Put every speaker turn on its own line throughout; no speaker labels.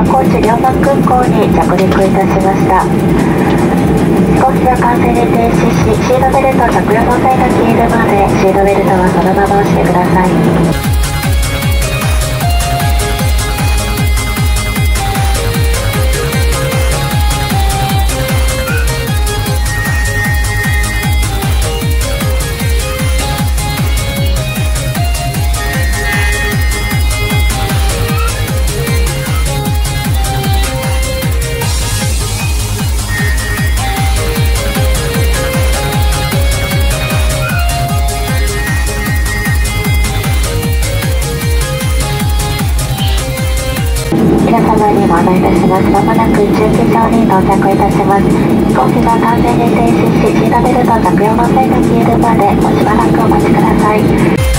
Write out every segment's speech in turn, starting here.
は、高知龍馬空港に着陸いたしました。飛行機が完全に停止し、シートベルト着用の際が消えるまで、シートベルトはそのまま押してください。様にご案内いたします。まもなく駐機場に到着いたします。飛行機が完全に停止し、シートベルト着用の際が消えるまで、おしばらくお待ちください。
「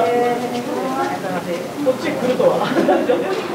こっち来るとは。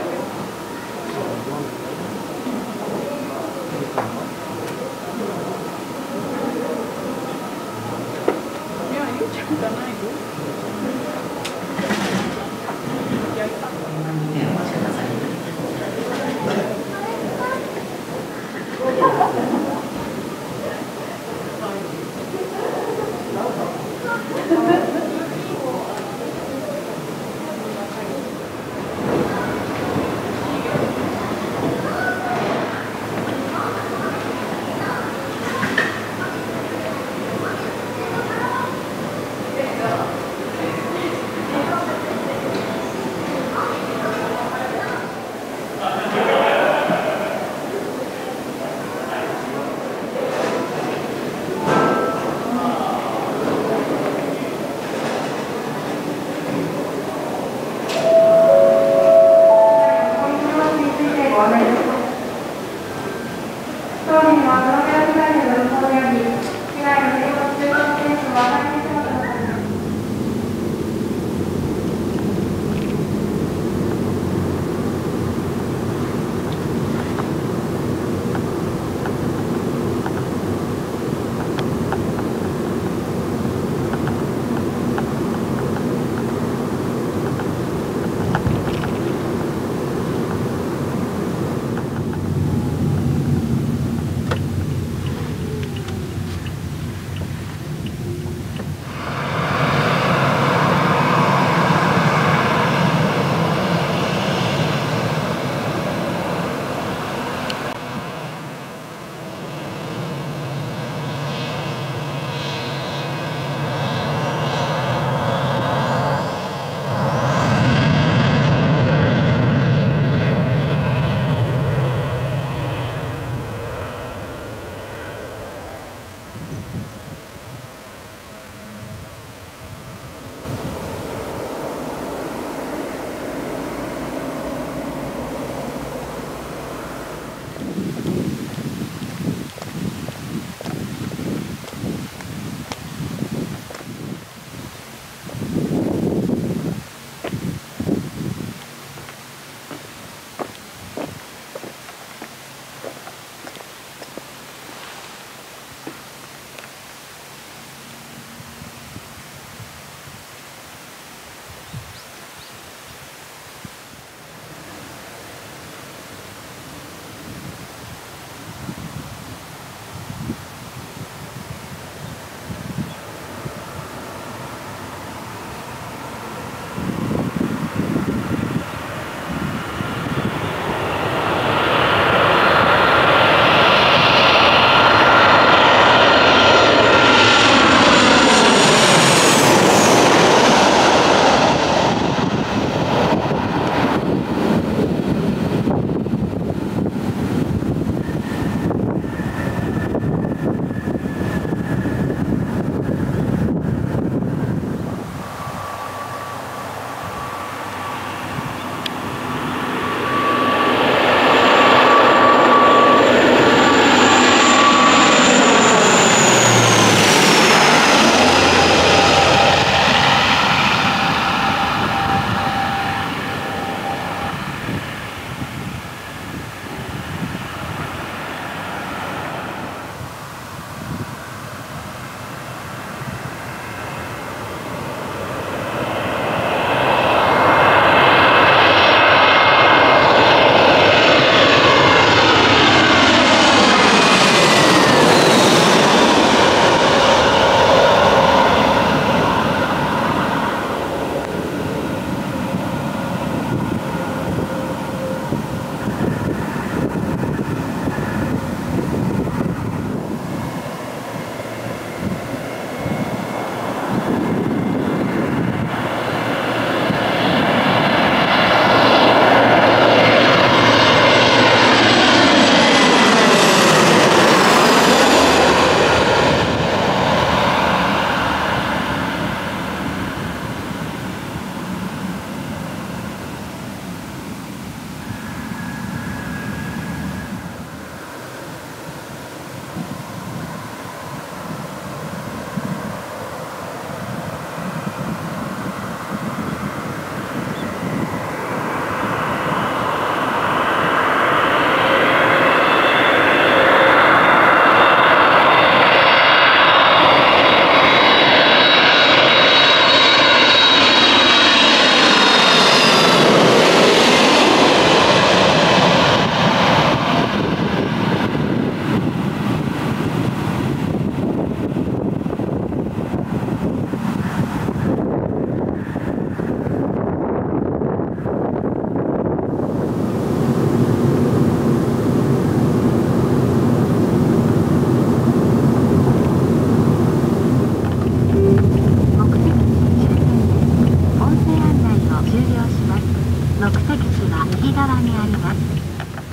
はい。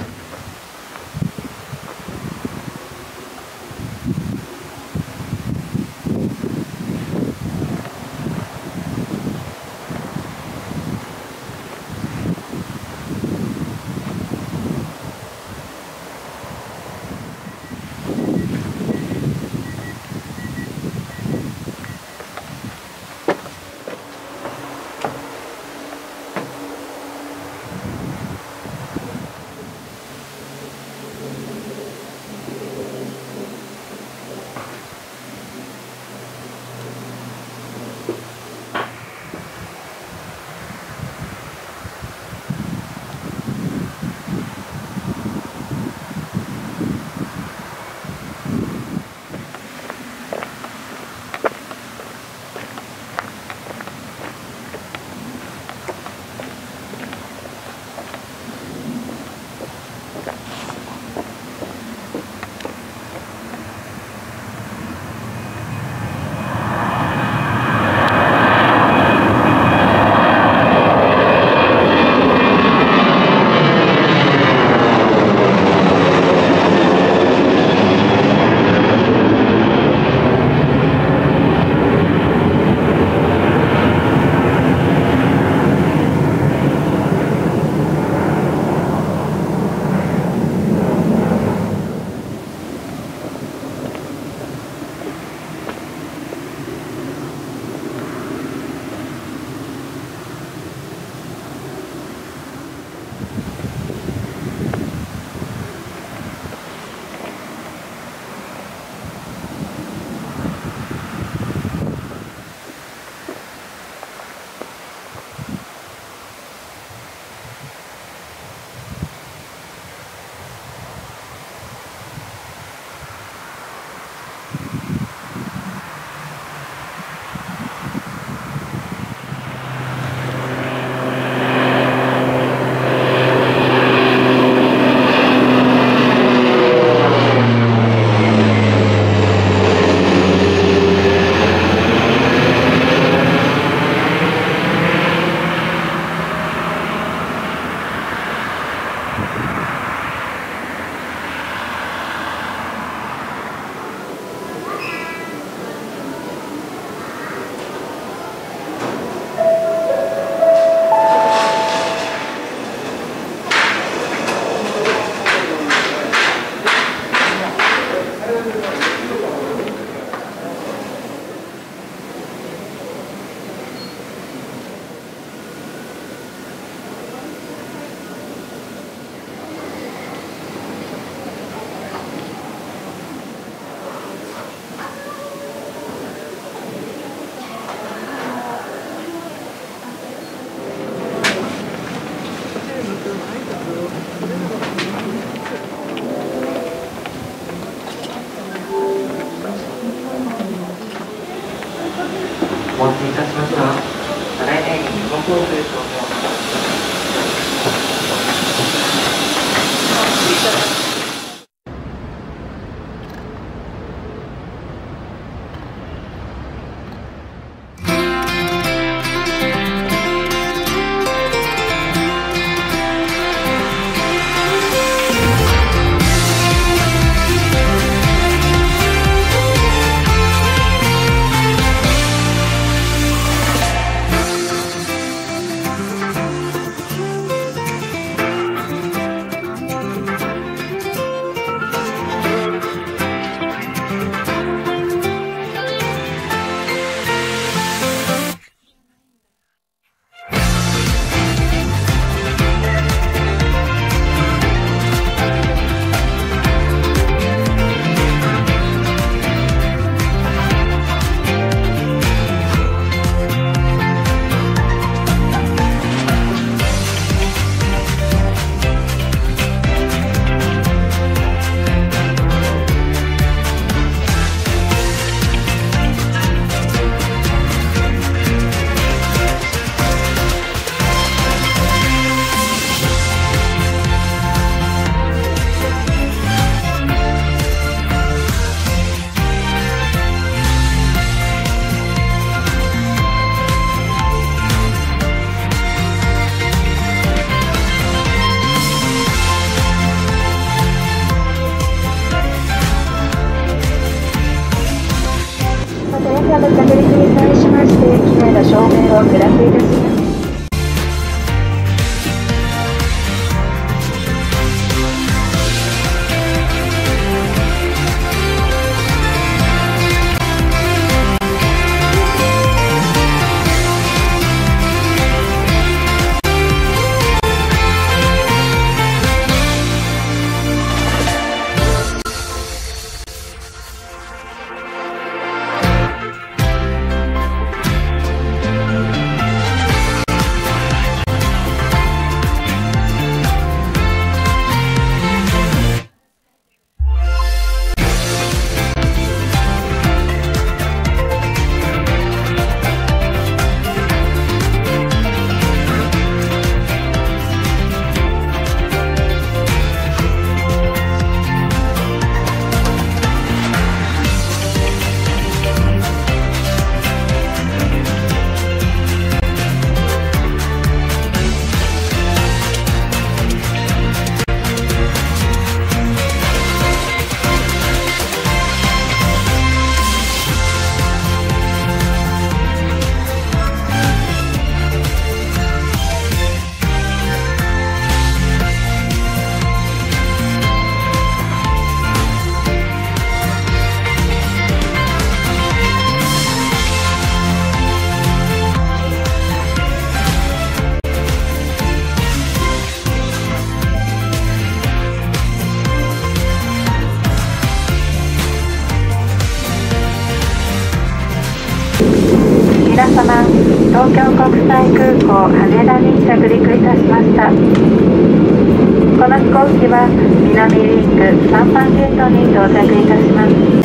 国際空港羽田に着陸いたしました。この飛行機は南リンク3番ゲートに到着いたします。